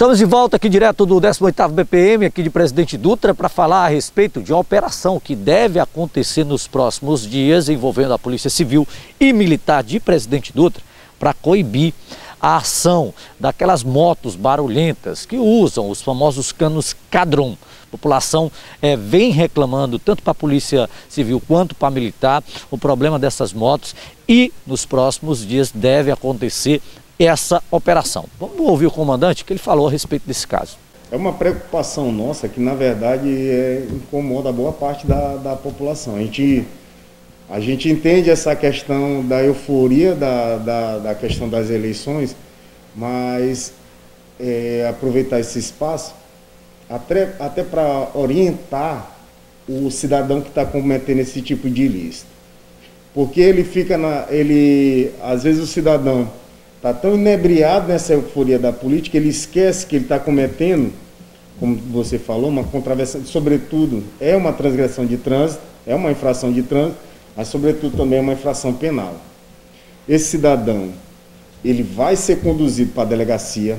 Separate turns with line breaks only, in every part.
Estamos de volta aqui direto do 18º BPM, aqui de Presidente Dutra, para falar a respeito de uma operação que deve acontecer nos próximos dias, envolvendo a Polícia Civil e Militar de Presidente Dutra, para coibir a ação daquelas motos barulhentas que usam os famosos canos Cadron. A população é, vem reclamando tanto para a Polícia Civil quanto para a Militar o problema dessas motos e nos próximos dias deve acontecer essa operação. Vamos ouvir o comandante que ele falou a respeito desse caso.
É uma preocupação nossa que, na verdade, é, incomoda boa parte da, da população. A gente, a gente entende essa questão da euforia da, da, da questão das eleições, mas é, aproveitar esse espaço até, até para orientar o cidadão que está cometendo esse tipo de ilícito. Porque ele fica na. Ele, às vezes o cidadão está tão inebriado nessa euforia da política, ele esquece que ele está cometendo, como você falou, uma contravenção, sobretudo é uma transgressão de trânsito, é uma infração de trânsito, mas sobretudo também é uma infração penal. Esse cidadão, ele vai ser conduzido para a delegacia,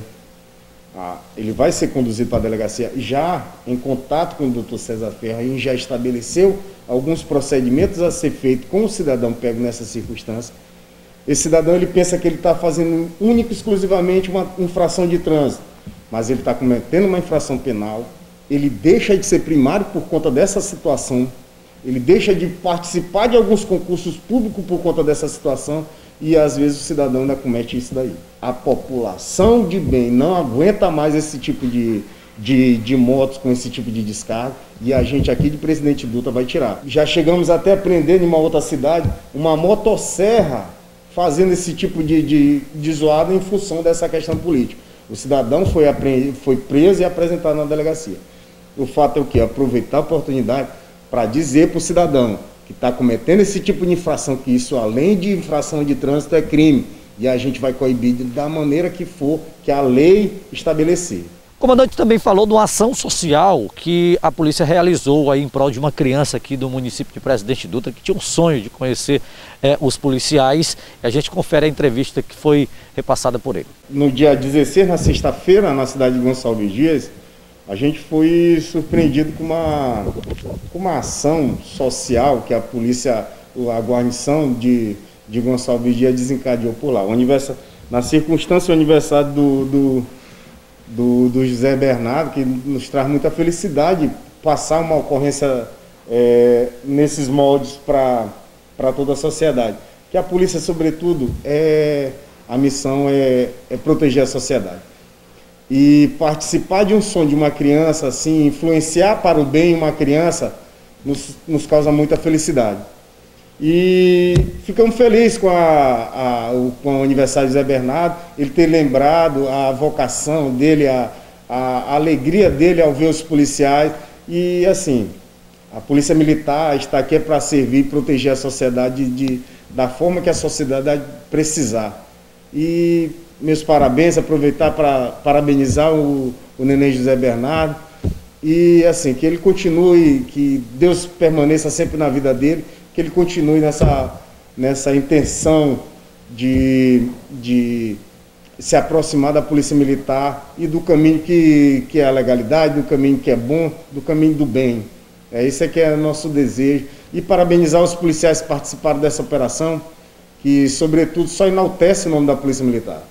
ah, ele vai ser conduzido para a delegacia já em contato com o doutor César Ferro, já estabeleceu alguns procedimentos a ser feito com o cidadão pego nessa circunstância, esse cidadão ele pensa que ele está fazendo único exclusivamente uma infração de trânsito, mas ele está cometendo uma infração penal, ele deixa de ser primário por conta dessa situação, ele deixa de participar de alguns concursos públicos por conta dessa situação e às vezes o cidadão ainda comete isso daí. A população de bem não aguenta mais esse tipo de, de, de motos com esse tipo de descarga e a gente aqui de Presidente Dutra vai tirar. Já chegamos até a prender em uma outra cidade uma motosserra fazendo esse tipo de, de, de zoada em função dessa questão política. O cidadão foi, foi preso e apresentado na delegacia. O fato é o quê? Aproveitar a oportunidade para dizer para o cidadão que está cometendo esse tipo de infração, que isso, além de infração de trânsito, é crime. E a gente vai coibir da maneira que for, que a lei estabelecer.
O comandante também falou de uma ação social que a polícia realizou aí em prol de uma criança aqui do município de Presidente Dutra que tinha um sonho de conhecer é, os policiais. A gente confere a entrevista que foi repassada por ele.
No dia 16, na sexta-feira, na cidade de Gonçalves Dias, a gente foi surpreendido com uma, com uma ação social que a polícia, a guarnição de, de Gonçalves Dias desencadeou por lá. O na circunstância, o aniversário do, do do, do José Bernardo, que nos traz muita felicidade passar uma ocorrência é, nesses moldes para toda a sociedade. Que a polícia, sobretudo, é, a missão é, é proteger a sociedade. E participar de um sonho de uma criança, assim, influenciar para o bem uma criança, nos, nos causa muita felicidade. E ficamos felizes com, a, a, o, com o aniversário de Zé Bernardo, ele ter lembrado a vocação dele, a, a, alegria dele ao ver os policiais. E assim, a Polícia Militar está aqui para servir e proteger a sociedade de, da forma que a sociedade precisar. E meus parabéns, aproveitar para parabenizar o, o Neném José Bernardo. E assim, que ele continue, que Deus permaneça sempre na vida dele que ele continue nessa, nessa intenção de, de se aproximar da polícia militar e do caminho que, que é a legalidade, do caminho que é bom, do caminho do bem. É isso é que é nosso desejo. E parabenizar os policiais que participaram dessa operação, que sobretudo só enaltece o nome da Polícia Militar.